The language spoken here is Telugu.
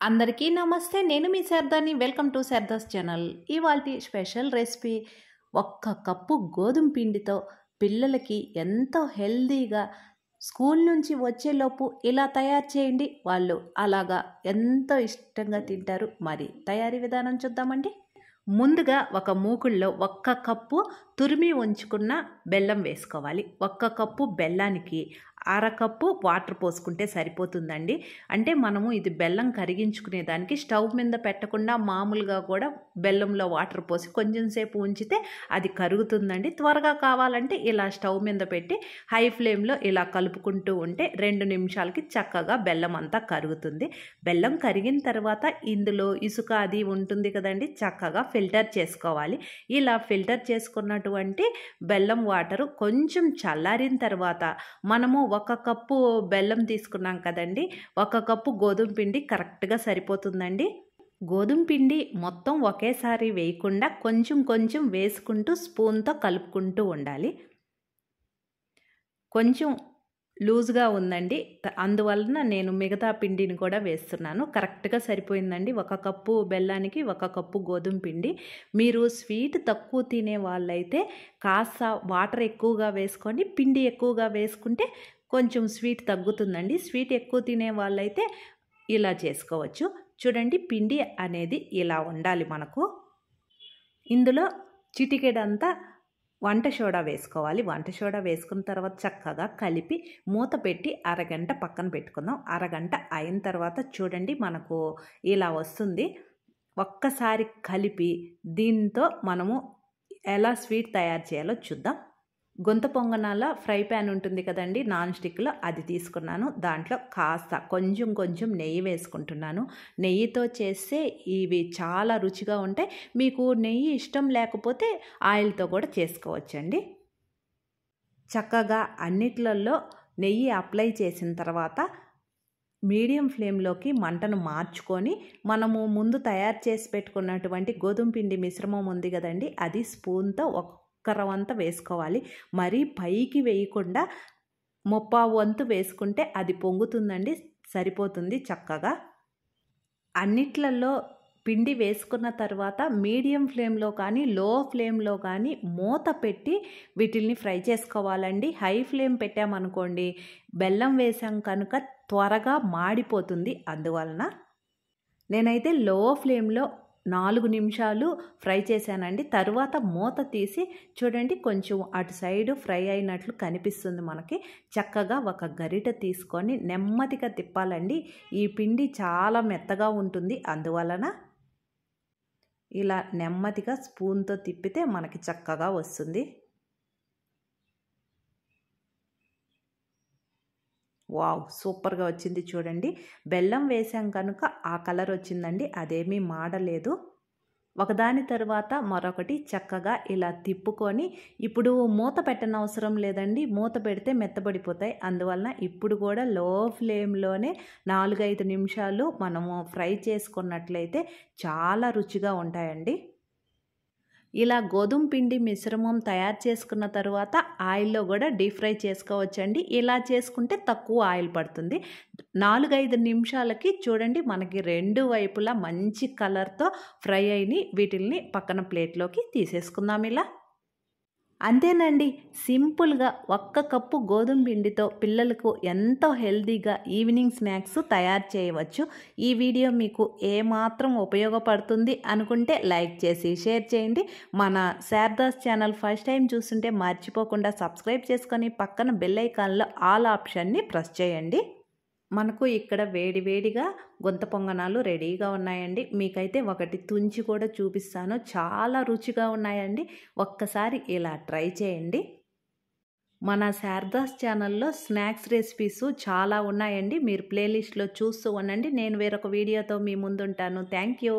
అందరికీ నమస్తే నేను మీ శారదాని. Welcome to Sharada's channel. ఇవాళ స్పెషల్ రెసిపీ ఒక్క కప్పు గోధుమ పిండితో పిల్లలకి ఎంతో హెల్దీగా స్కూల్ నుంచి వచ్చేలోపు ఇలా తయారు చేయండి. వాళ్ళు అలాగా ఎంతో ఇష్టంగా తింటారు. మరి తయారీ విధానం చూద్దామండి. ముందుగా ఒక మూకుల్లో ఒక్క కప్పు తురిమి ఉంచుకున్న బెల్లం వేసుకోవాలి. ఒక్క కప్పు బెల్లానికి అరకప్పు వాటర్ పోసుకుంటే సరిపోతుందండి. అంటే మనము ఇది బెల్లం కరిగించుకునే దానికి స్టవ్ మీద పెట్టకుండా మామూలుగా కూడా బెల్లంలో వాటర్ పోసి కొంచెం సేపు ఉంచితే అది కరుగుతుందండి. త్వరగా కావాలంటే ఇలా స్టవ్ మీద పెట్టి హై ఫ్లేమ్లో ఇలా కలుపుకుంటూ ఉంటే రెండు నిమిషాలకి చక్కగా బెల్లం అంతా కరుగుతుంది. బెల్లం కరిగిన తర్వాత ఇందులో ఇసుక అది ఉంటుంది కదండి చక్కగా ఫిల్టర్ చేసుకోవాలి. ఇలా ఫిల్టర్ చేసుకున్నటువంటి బెల్లం వాటరు కొంచెం చల్లారిన తర్వాత మనము ఒక కప్పు బెల్లం తీసుకున్నాం కదండి. ఒక కప్పు గోధుమ పిండి కరెక్ట్గా సరిపోతుందండి. గోధుమ పిండి మొత్తం ఒకేసారి వేయకుండా కొంచెం కొంచెం వేసుకుంటూ స్పూన్తో కలుపుకుంటూ ఉండాలి. కొంచెం లూజ్గా ఉందండి. అందువలన నేను మిగతా పిండిని కూడా వేస్తున్నాను. కరెక్ట్గా సరిపోయిందండి. ఒక కప్పు బెల్లానికి ఒక కప్పు గోధుమ పిండి. మీరు స్వీట్ తక్కువ తినే వాళ్ళైతే కాస్త వాటర్ ఎక్కువగా వేసుకొని పిండి ఎక్కువగా వేసుకుంటే కొంచెం స్వీట్ తగ్గుతుందండి. స్వీట్ ఎక్కువ తినే వాళ్ళైతే ఇలా చేసుకోవచ్చు. చూడండి పిండి అనేది ఇలా ఉండాలి మనకు. ఇందులో చిటికెడంతా వంట సోడా వేసుకోవాలి. వంట సోడా వేసుకున్న తర్వాత చక్కగా కలిపి మూత పెట్టి అరగంట పక్కన పెట్టుకుందాం. అరగంట అయిన తర్వాత చూడండి మనకు ఇలా వస్తుంది. ఒక్కసారి కలిపి దీంతో మనము ఎలా స్వీట్ తయారు చేయాలో చూద్దాం. గొంత పొంగనాల ఫ్రై ప్యాన్ ఉంటుంది కదండి నాన్ స్టిక్లో అది తీసుకున్నాను. దాంట్లో కాస్త కొంచెం కొంచెం నెయ్యి వేసుకుంటున్నాను. నెయ్యితో చేస్తే ఇవి చాలా రుచిగా ఉంటాయి. మీకు నెయ్యి ఇష్టం లేకపోతే ఆయిల్తో కూడా చేసుకోవచ్చండి. చక్కగా అన్నిట్లలో నెయ్యి అప్లై చేసిన తర్వాత మీడియం ఫ్లేమ్లోకి మంటను మార్చుకొని మనము ముందు తయారు చేసి పెట్టుకున్నటువంటి గోధుమ పిండి మిశ్రమం ఉంది కదండి అది స్పూన్తో ఒక ఒక్క రవంత వేసుకోవాలి. మరీ పైకి వేయకుండా ముప్పా వంతు వేసుకుంటే అది పొంగుతుందండి సరిపోతుంది చక్కగా. అన్నిట్లలో పిండి వేసుకున్న తర్వాత మీడియం ఫ్లేమ్లో కానీ లో ఫ్లేమ్లో కానీ మూత పెట్టి వీటిల్ని ఫ్రై చేసుకోవాలండి. హై ఫ్లేమ్ పెట్టామనుకోండి బెల్లం వేసాం కనుక త్వరగా మాడిపోతుంది. అందువలన నేనైతే లో ఫ్లేమ్లో నాలుగు నిమిషాలు ఫ్రై చేశానండి. తర్వాత మూత తీసి చూడండి కొంచెం అటు సైడ్ ఫ్రై అయినట్లు కనిపిస్తుంది మనకి. చక్కగా ఒక గరిట తీసుకొని నెమ్మదిగా తిప్పాలండి. ఈ పిండి చాలా మెత్తగా ఉంటుంది. అందువలన ఇలా నెమ్మదిగా స్పూన్తో తిప్పితే మనకి చక్కగా వస్తుంది. వావ్ సూపర్గా వచ్చింది చూడండి. బెల్లం వేసాం కనుక ఆ కలర్ వచ్చిందండి. అదేమీ మాడలేదు. ఒకదాని తర్వాత మరొకటి చక్కగా ఇలా తిప్పుకొని ఇప్పుడు మూత పెట్టనవసరం లేదండి. మూత పెడితే మెత్తబడిపోతాయి. అందువలన ఇప్పుడు కూడా లో ఫ్లేమ్లోనే నాలుగైదు నిమిషాలు మనము ఫ్రై చేసుకున్నట్లయితే చాలా రుచిగా ఉంటాయండి. ఇలా గోధుమ పిండి మిశ్రమం తయారు చేసుకున్న తర్వాత ఆయిల్లో కూడా డీప్ ఫ్రై చేసుకోవచ్చండి. ఇలా చేసుకుంటే తక్కువ ఆయిల్ పడుతుంది. నాలుగైదు నిమిషాలకి చూడండి మనకి రెండు వైపులా మంచి కలర్తో ఫ్రై అయిని వీటిల్ని పక్కన ప్లేట్లోకి తీసేసుకుందాం ఇలా. అంతేనండి. సింపుల్గా ఒక్క కప్పు గోధుమ పిండితో పిల్లలకు ఎంతో హెల్తీగా ఈవినింగ్ స్నాక్స్ తయారు చేయవచ్చు. ఈ వీడియో మీకు ఏమాత్రం ఉపయోగపడుతుంది అనుకుంటే లైక్ చేసి షేర్ చేయండి. మన శారదాస్ ఛానల్ ఫస్ట్ టైం చూస్తుంటే మర్చిపోకుండా సబ్స్క్రైబ్ చేసుకొని పక్కన బెల్ ఐకాన్లో ఆల్ ఆప్షన్ని ప్రెస్ చేయండి. మనకు ఇక్కడ వేడివేడిగా గొంత పొంగనాలు రెడీగా ఉన్నాయండి. మీకైతే ఒకటి తుంచి కూడా చూపిస్తాను. చాలా రుచిగా ఉన్నాయండి. ఒక్కసారి ఇలా ట్రై చేయండి. మన శారదాస్ ఛానల్లో స్నాక్స్ రెసిపీస్ చాలా ఉన్నాయండి. మీరు ప్లేలిస్ట్లో చూస్తూ ఉండండి. నేను వేరొక వీడియోతో మీ ముందుంటాను. Thank you.